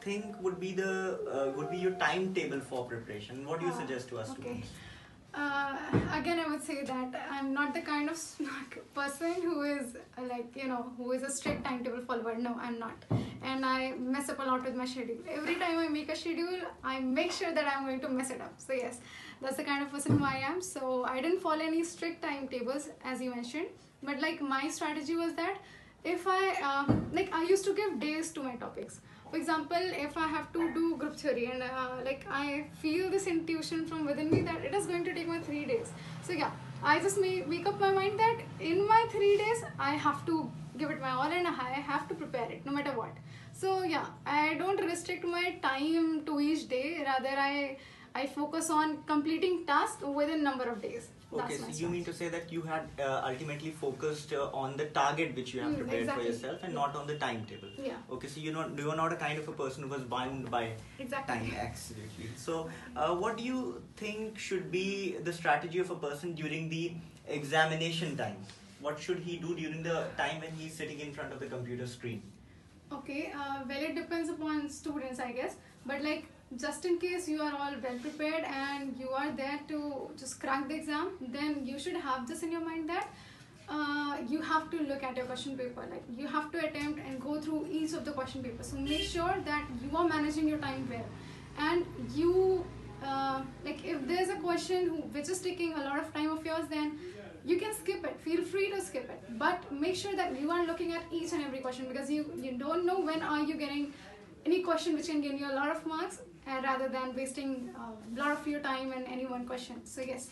think would be the uh, would be your timetable for preparation? What do you Uh, suggest to us okay. students? Uh, again, I would say that I'm not the kind of smart person who is like you know who is a strict timetable follower. No, I'm not, and I mess up a lot with my schedule. Every time I make a schedule, I make sure that I'm going to mess it up. So yes, that's the kind of person who I am. So I didn't follow any strict timetables as you mentioned, but like my strategy was that if I uh, like I used to give days to my topics. For example if i have to do group theory and uh, like i feel this intuition from within me that it is going to take my three days. So yeah i just may make up my mind that in my three days i have to give it my all and i have to prepare it no matter what. So yeah i don't restrict my time to each day. Rather i i focus on completing tasks within number of days Okay, That's so you mean to say that you had uh, ultimately focused uh, on the target which you have Mm, prepared exactly. for yourself and Yeah. not on the timetable. Yeah. Okay, so you're not you're not a kind of a person who was bound by Exactly. time. Absolutely. So, uh, what do you think should be the strategy of a person during the examination time? What should he do during the time when he's sitting in front of the computer screen? Okay, uh, well, it depends upon students, I guess. But like, just in case you are all well prepared and you are there to just crack the exam, then you should have this in your mind that uh, you have to look at your question paper. Like, you have to attempt and go through each of the question papers. So make sure that you are managing your time well, and you uh, like if there's a question who, which is taking a lot of time of yours, then you can skip it feel free to skip it but make sure that you are looking at each and every question because you you don't know when are you getting any question which can gain you a lot of marks uh, rather than wasting a lot of your time in any one question. So yes.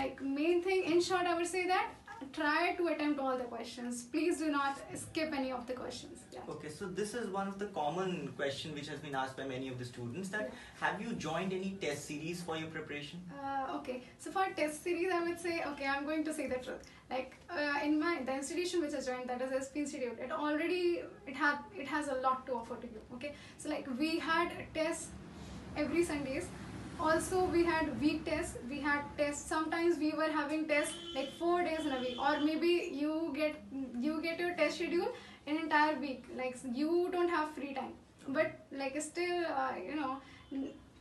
Like main thing in short i would say that try to attempt all the questions please do not skip any of the questions yeah. Okay, so this is one of the common question which has been asked by many of the students that have you joined any test series for your preparation? Uh, okay, so for test series, I would say, okay, I'm going to say the truth. Like uh, in my the institution which I joined, that is SB Institute, it already it had it has a lot to offer to you. Okay, so like we had tests every Sundays. Also, we had week tests. We had tests. Sometimes we were having tests like four days in a week, or maybe you get you get your test schedule an entire week. Like you don't have free time, but like still, uh, you know,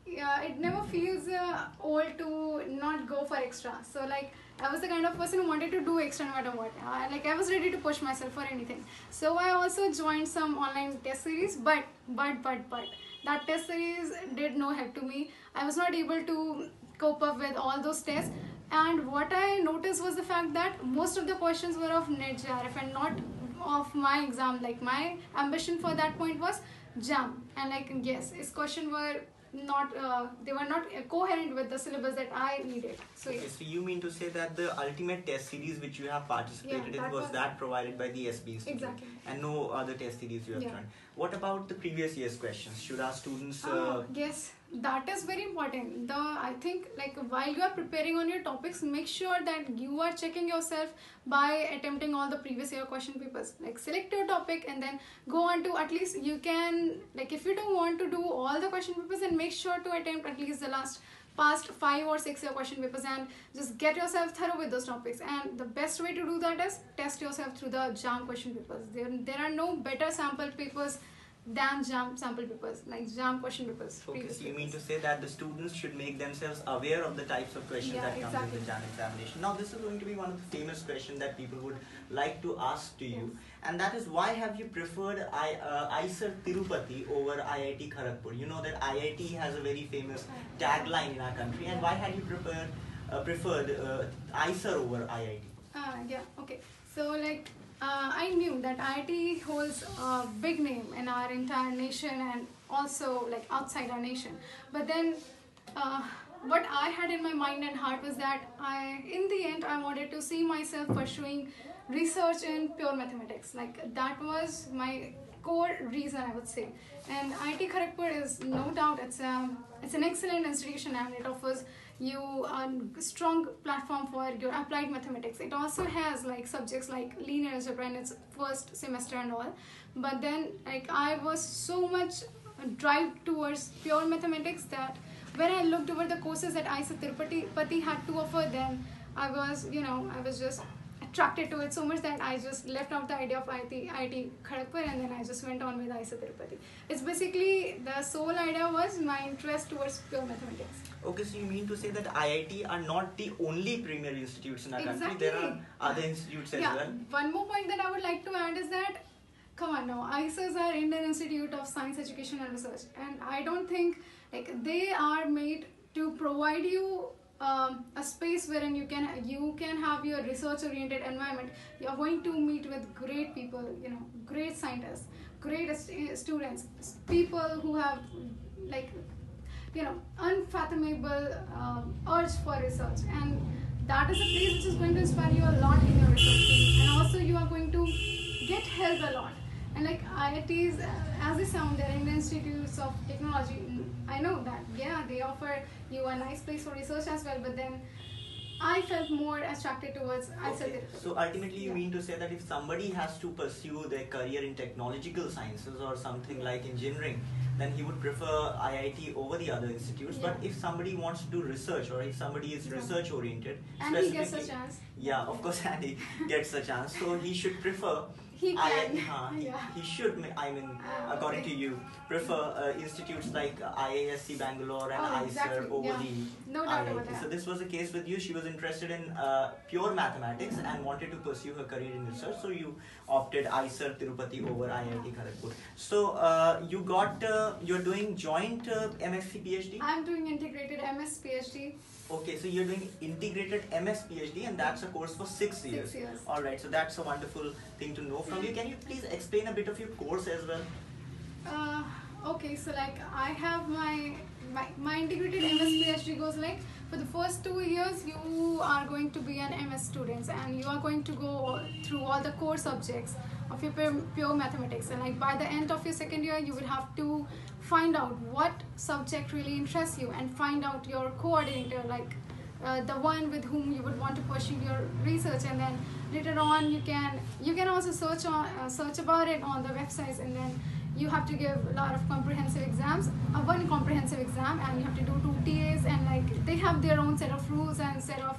yeah, it never feels uh, old to not go for extra. So like I was the kind of person who wanted to do extra no matter what. Like I was ready to push myself for anything. So I also joined some online test series, but but but but that test series did no help to me. I was not able to cope up with all those tests. And what I noticed was the fact that most of the questions were of NET JRF and not of my exam. Like my ambition for that point was JAM. And like yes, his question were not uh, they were not coherent with the syllabus that I needed. So Okay, yes. so you mean to say that the ultimate test series which you have participated Yeah, in was, was- that provided by the SB Institute Exactly. and no other test series you have Yeah. joined. What about the previous year's questions? Should our students? Uh, Uh, yes, that is very important. The I think like while you are preparing on your topics, make sure that you are checking yourself by attempting all the previous year question papers. Like select your topic and then go on to at least you can like if you don't want to do all the question papers, then make sure to attempt at least the last past five or six year question papers and just get yourself thorough with those topics and the best way to do that is test yourself through the jam question papers there, there are no better sample papers than jam sample papers like jam question papers okay, so you mean to say that the students should make themselves aware of the types of questions Yeah, that come exactly. in the JAM examination. Now, this is going to be one of the famous questions that people would like to ask to you, and that is why have you preferred I, uh, IISER Tirupati over IIT Kharagpur? You know that IIT has a very famous tagline in our country, and why had you preferred uh, preferred uh, IISER over IIT? Ah, yeah, okay. So, like, uh, I knew that IIT holds a big name in our entire nation and also, like, outside our nation. But then, uh, what I had in my mind and heart was that I, in the end, I wanted to see myself pursuing research in pure mathematics. Like, that was my core reason, I would say. And IIT Kharagpur is no doubt it's a, it's an excellent institution and it offers you a strong platform for your applied mathematics. It also has like subjects like linear algebra in its first semester and all. But then like I was so much drive towards pure mathematics that when I looked over the courses that IISER Tirupati Pati had to offer, then I was, you know, I was just attracted to it so much that I just left out the idea of IIT, IIT Kharagpur and then I just went on with IISER Tirupati. It's basically the sole idea was my interest towards pure mathematics. Okay, so you mean to say that IIT are not the only premier institutes in our country? There are other institutes as yeah. well. One more point that I would like to add is that, come on now, IISERs are Indian Institute of Science Education and Research, and I don't think like they are made to provide you um, a space wherein you can you can have your research oriented environment. You are going to meet with great people, you know, great scientists, great st- students, people who have like you know unfathomable um, urge for research and that is a place which is going to inspire you a lot in your research field and also you are going to get help a lot and like IITs as they sound they're Indian Institutes of Technology I know that yeah they offer you a nice place for research as well but then I felt more attracted towards Okay. So ultimately, you Yeah. mean to say that if somebody has to pursue their career in technological sciences or something like engineering, then he would prefer IIT over the other institutes. But if somebody wants to do research or if somebody is Yeah. research oriented, and he gets a chance Yeah, of course, and he gets a chance. So he should prefer. He can huh, he, yeah he should. I mean, Ah, according okay. to you, prefer uh, institutes like IISc Bangalore and Oh, IISER exactly, over yeah. the no doubt about IIT. that So this was the case with you. She was interested in uh, pure mathematics and wanted to pursue her career in research. So you opted IISER Tirupati over IIT Kharagpur. So uh, you got uh, you're doing joint uh, MSc PhD. I'm doing integrated MS PhD Okay, so you're doing integrated MS PhD, and that's a course for six years. six years All right, so that's a wonderful thing to know from you. Can you please explain a bit of your course as well? Uh, okay, so like I have my, my my integrated MS PhD goes like for the first two years you are going to be an MS student and you are going to go through all the core subjects of your pure, mathematics. And like by the end of your second year you will have to find out what subject really interests you and find out your coordinator like uh, the one with whom you would want to pursue your research. And then later on you can you can also search on uh, search about it on the websites. And then you have to give a lot of comprehensive exams uh, one comprehensive exam and you have to do two TAs and like they have their own set of rules and set of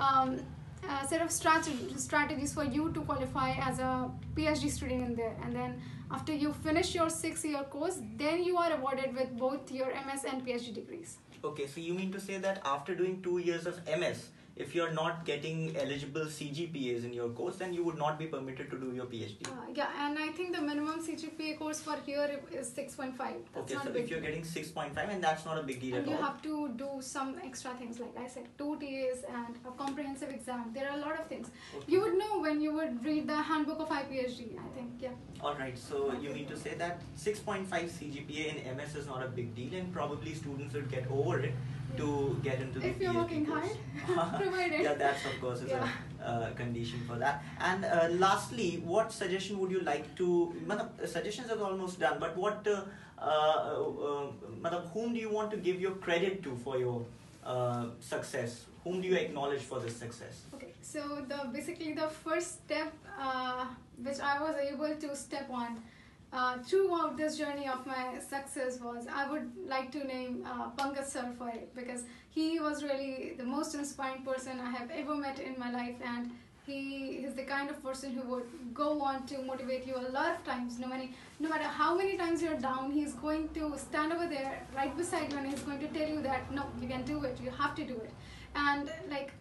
um, uh, set of strategy, strategies for you to qualify as a PhD student in there. And then after you finish your six year course then you are awarded with both your MS and PhD degrees. Okay, so you mean to say that after doing two years of MS, if you're not getting eligible CGPAs in your course, then you would not be permitted to do your PhD. Uh, yeah, and I think the minimum CGPA course for here is 6.5. That's Okay, not so if you're deal. getting 6.5, and that's not a big deal and at you all. have to do some extra things, like I said, two TAs and a comprehensive exam. There are a lot of things. Okay. You would know when you would read the handbook of IPHD, I think, yeah. All right, so you mean to say that 6.5 CGPA in MS is not a big deal, and probably students would get over it to get into the If you're PhD working course. hard, provided. yeah, that's of course is Yeah. a uh, condition for that. And uh, lastly, what suggestion would you like to? Matlab, uh, suggestions are almost done, but what? Uh, uh, uh, matlab, whom do you want to give your credit to for your uh, success? Whom do you acknowledge for this success? Okay, so the basically the first step uh, which I was able to step on uh, throughout this journey of my success was I would like to name uh, Pankaj sir for it because he was really the most inspiring person I have ever met in my life and he is the kind of person who would go on to motivate you a lot of times. No matter no matter how many times you're down he's going to stand over there right beside you and he's going to tell you that no you can do it. You have to do it. And like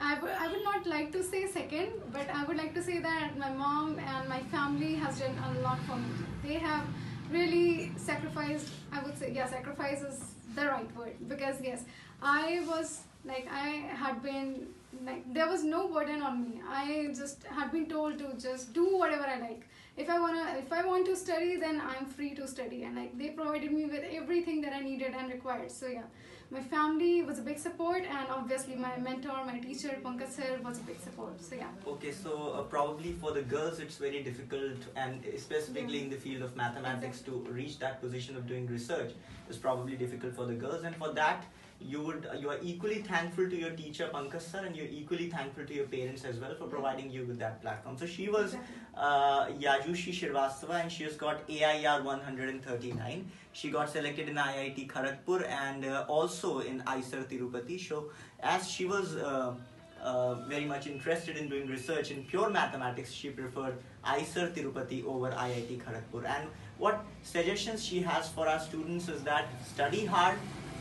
I would I would not like to say second, but I would like to say that my mom and my family has done a lot for me. They have really sacrificed. I would say yeah, sacrifice is the right word because yes, I was like I had been like there was no burden on me. I just had been told to just do whatever I like. If I wanna if I want to study, then I'm free to study, and like they provided me with everything that I needed and required. So yeah. My family was a big support and obviously my mentor my teacher pankaj sir was a big support. So yeah. Okay, so uh, probably for the girls it's very difficult, and specifically Yeah. in the field of mathematics, to reach that position of doing research. Is probably difficult for the girls, and for that you would you are equally thankful to your teacher Pankaj sir, and you're equally thankful to your parents as well for providing you with that platform. So she was uh, Yajushi Shrivastava, and she has got AIR 139. She got selected in IIT Kharagpur and uh, also in IISER Tirupati. So as she was uh, uh, very much interested in doing research in pure mathematics, she preferred IISER Tirupati over IIT Kharagpur. And what suggestions she has for our students is that study hard,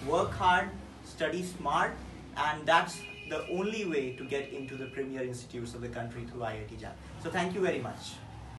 work hard, study smart, and that's the only way to get into the premier institutes of the country through IIT JAM. So thank you very much.